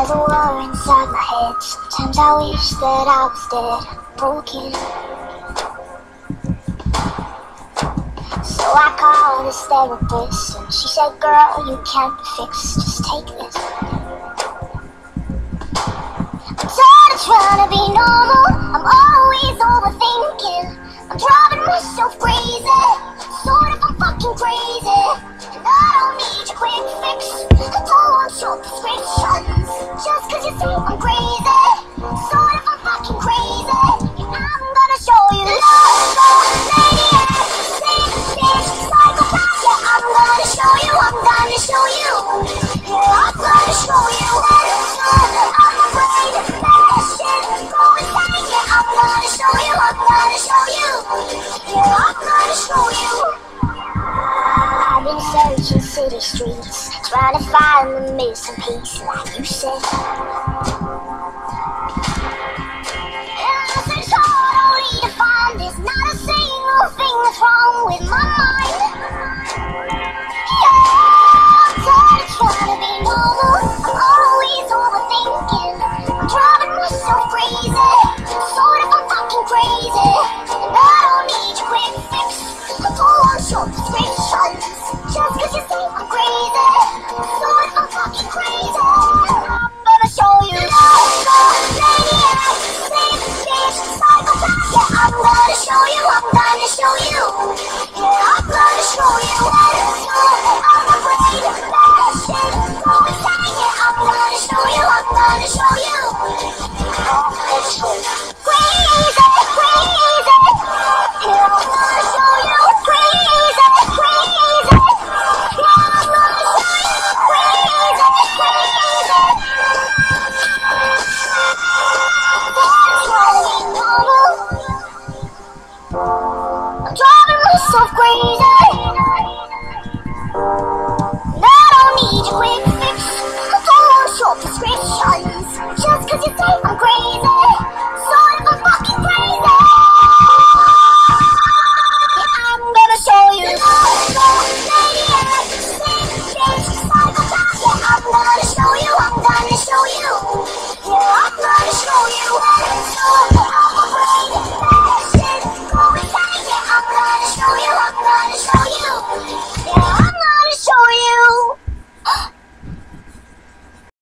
There's a war inside my head. Sometimes I wish that I was dead, broken. So I called this therapist, and she said, "Girl, you can't be fixed. Just take this." I'm tired of trying to be normal. I'm always overthinking. I'm driving myself crazy. Crazy. I don't need your quick fix. I don't want your prescriptions. Just cause you say I'm crazy. Of, I'm fucking crazy. I'm gonna show you love. Yeah, I'm gonna show you. I'm gonna show you. Yeah, I'm gonna show you. I'm afraid. Yeah, I'm gonna show you. I'm gonna show you. Yeah, I'm gonna show you. City streets, trying to find the missing piece, like you said. And I searched hard only to find there's not a single thing that's wrong with my show you. I'm gonna show you. Yeah, I'm gonna show you. I'm afraid that shit go insane. Yeah, I'm gonna show you. I'm gonna show you. Crazy, crazy. so crazy!